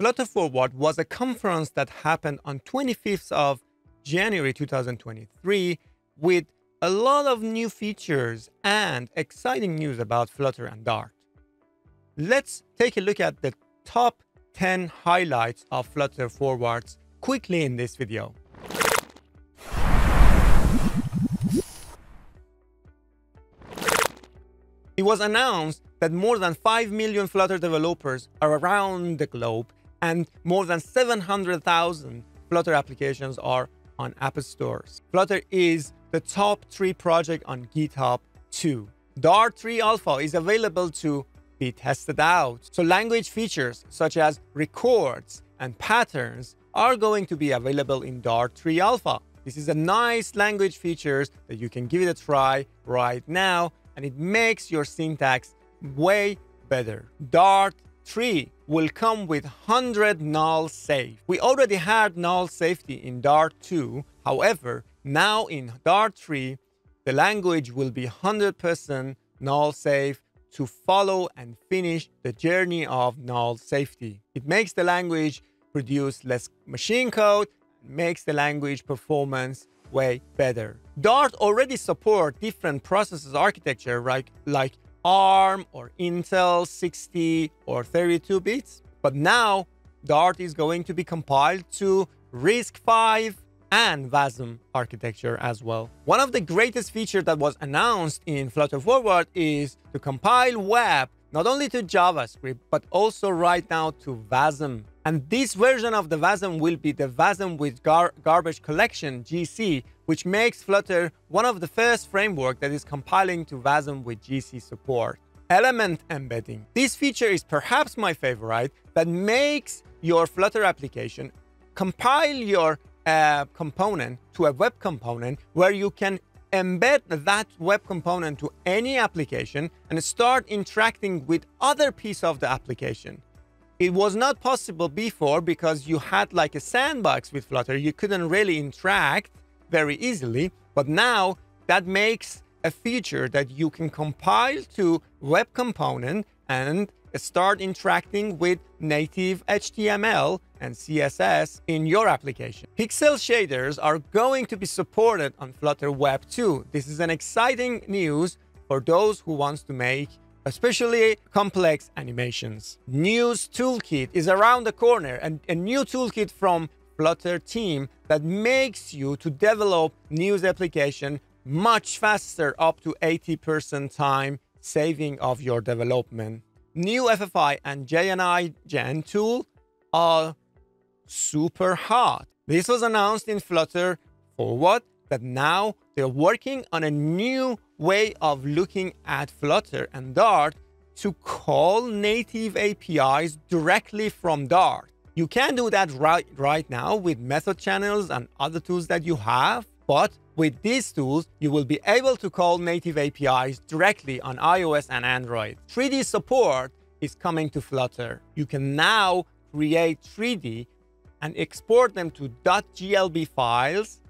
Flutter Forward was a conference that happened on 25th of January 2023 with a lot of new features and exciting news about Flutter and Dart. Let's take a look at the top 10 highlights of Flutter Forwards quickly in this video. It was announced that more than 5 million Flutter developers are around the globe and more than 700,000 Flutter applications are on app stores. Flutter is the top 3 project on GitHub too. Dart 3 Alpha is available to be tested out. So language features such as records and patterns are going to be available in Dart 3 Alpha. This is a nice language features that you can give it a try right now and it makes your syntax way better. Dart 3 will come with 100 null safe. We already had null safety in Dart 2. However, now in Dart 3, the language will be 100% null safe to follow and finish the journey of null safety. It makes the language produce less machine code, makes the language performance way better. Dart already support different processors architecture like, like ARM or Intel 60 or 32 bits. But now Dart is going to be compiled to RISC-V and WASM architecture as well. One of the greatest features that was announced in Flutter Forward is to compile web not only to JavaScript, but also right now to WASM. And this version of the WASM will be the WASM with gar garbage collection, GC, which makes Flutter one of the first framework that is compiling to WASM with GC support. Element embedding. This feature is perhaps my favorite that makes your Flutter application compile your uh, component to a web component where you can embed that web component to any application and start interacting with other piece of the application. It was not possible before because you had like a sandbox with Flutter. You couldn't really interact very easily. But now that makes a feature that you can compile to web component and start interacting with native HTML and CSS in your application. Pixel shaders are going to be supported on Flutter Web 2. This is an exciting news for those who wants to make especially complex animations. News Toolkit is around the corner and a new toolkit from Flutter team that makes you to develop news application much faster, up to 80% time saving of your development. New FFI and JNI Gen tool are super hot. This was announced in Flutter Forward? that now they're working on a new way of looking at Flutter and Dart to call native APIs directly from Dart. You can do that right, right now with method channels and other tools that you have, but with these tools, you will be able to call native APIs directly on iOS and Android. 3D support is coming to Flutter. You can now create 3D and export them to .glb files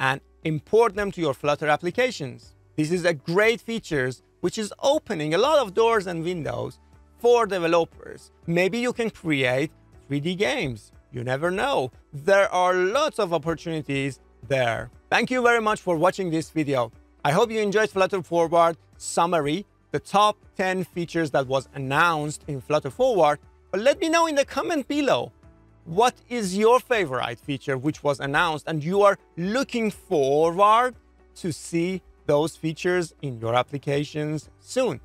and import them to your Flutter applications. This is a great feature which is opening a lot of doors and windows for developers. Maybe you can create 3D games. You never know. There are lots of opportunities there. Thank you very much for watching this video. I hope you enjoyed Flutter Forward summary, the top 10 features that was announced in Flutter Forward. But let me know in the comment below, what is your favorite feature which was announced and you are looking forward to see those features in your applications soon.